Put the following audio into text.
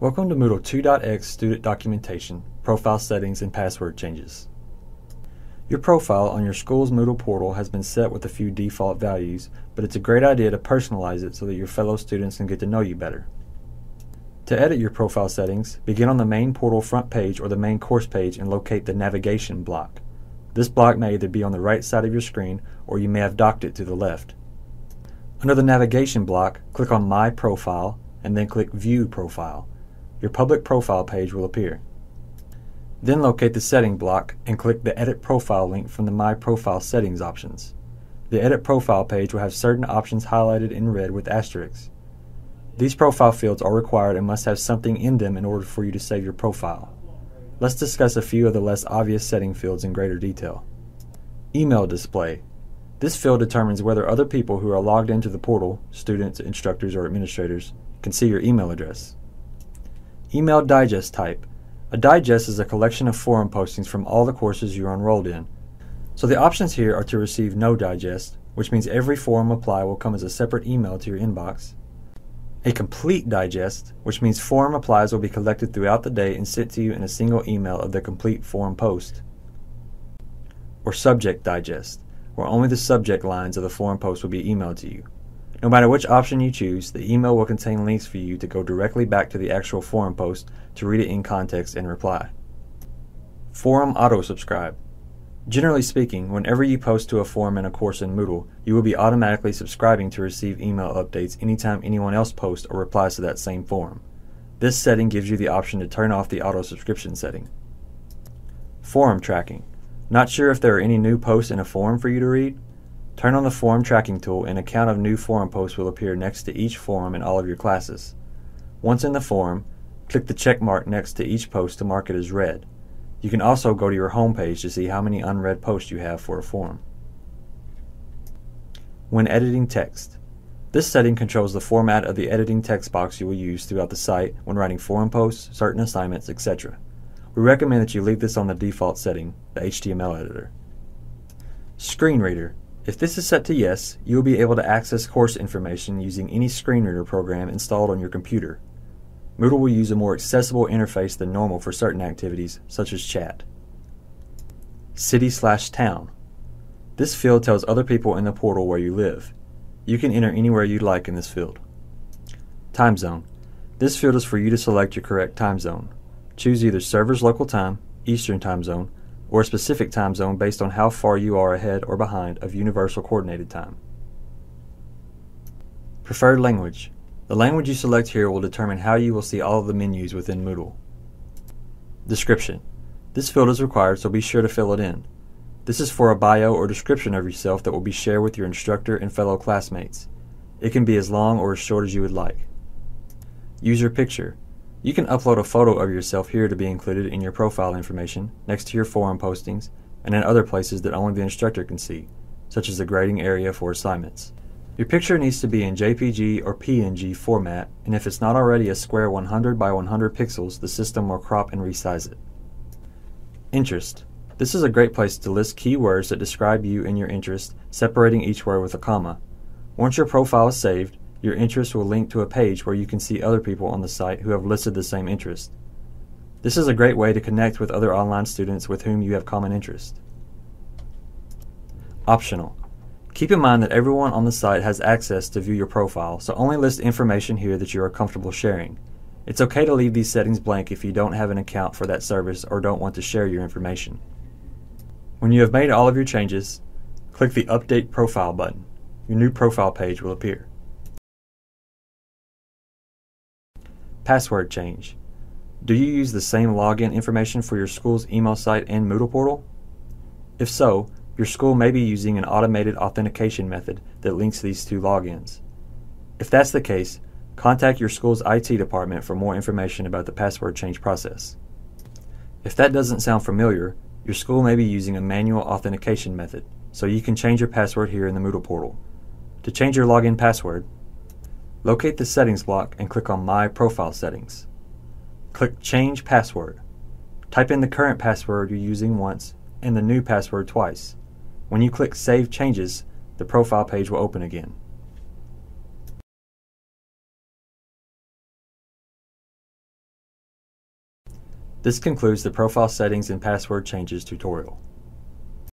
Welcome to Moodle 2.x Student Documentation, Profile Settings and Password Changes. Your profile on your school's Moodle portal has been set with a few default values, but it's a great idea to personalize it so that your fellow students can get to know you better. To edit your profile settings, begin on the main portal front page or the main course page and locate the Navigation block. This block may either be on the right side of your screen or you may have docked it to the left. Under the Navigation block, click on My Profile and then click View Profile. Your public profile page will appear. Then locate the Setting block and click the Edit Profile link from the My Profile Settings options. The Edit Profile page will have certain options highlighted in red with asterisks. These profile fields are required and must have something in them in order for you to save your profile. Let's discuss a few of the less obvious setting fields in greater detail. Email display. This field determines whether other people who are logged into the portal, students, instructors, or administrators, can see your email address. Email digest type. A digest is a collection of forum postings from all the courses you are enrolled in. So the options here are to receive no digest, which means every forum apply will come as a separate email to your inbox. A complete digest, which means forum applies will be collected throughout the day and sent to you in a single email of the complete forum post. Or subject digest, where only the subject lines of the forum post will be emailed to you. No matter which option you choose, the email will contain links for you to go directly back to the actual forum post to read it in context and reply. Forum auto subscribe. Generally speaking, whenever you post to a forum in a course in Moodle, you will be automatically subscribing to receive email updates anytime anyone else posts or replies to that same forum. This setting gives you the option to turn off the auto subscription setting. Forum tracking. Not sure if there are any new posts in a forum for you to read? Turn on the forum tracking tool and a count of new forum posts will appear next to each forum in all of your classes. Once in the forum, click the check mark next to each post to mark it as read. You can also go to your home page to see how many unread posts you have for a forum. When editing text, this setting controls the format of the editing text box you will use throughout the site when writing forum posts, certain assignments, etc. We recommend that you leave this on the default setting, the HTML editor. Screen Reader if this is set to yes, you will be able to access course information using any screen reader program installed on your computer. Moodle will use a more accessible interface than normal for certain activities, such as chat. City slash town. This field tells other people in the portal where you live. You can enter anywhere you'd like in this field. Time zone. This field is for you to select your correct time zone. Choose either server's local time, Eastern time zone, or a specific time zone based on how far you are ahead or behind of Universal Coordinated Time. Preferred language. The language you select here will determine how you will see all of the menus within Moodle. Description. This field is required, so be sure to fill it in. This is for a bio or description of yourself that will be shared with your instructor and fellow classmates. It can be as long or as short as you would like. User picture. You can upload a photo of yourself here to be included in your profile information, next to your forum postings, and in other places that only the instructor can see, such as the grading area for assignments. Your picture needs to be in JPG or PNG format, and if it's not already a square 100 by 100 pixels, the system will crop and resize it. Interest. This is a great place to list keywords that describe you and your interest, separating each word with a comma. Once your profile is saved, your interest will link to a page where you can see other people on the site who have listed the same interest. This is a great way to connect with other online students with whom you have common interest. Optional. Keep in mind that everyone on the site has access to view your profile, so only list information here that you are comfortable sharing. It's okay to leave these settings blank if you don't have an account for that service or don't want to share your information. When you have made all of your changes, click the Update Profile button. Your new profile page will appear. Password change. Do you use the same login information for your school's email site and Moodle portal? If so, your school may be using an automated authentication method that links these two logins. If that's the case, contact your school's IT department for more information about the password change process. If that doesn't sound familiar, your school may be using a manual authentication method, so you can change your password here in the Moodle portal. To change your login password, Locate the Settings block and click on My Profile Settings. Click Change Password. Type in the current password you're using once and the new password twice. When you click Save Changes, the profile page will open again. This concludes the profile settings and password changes tutorial.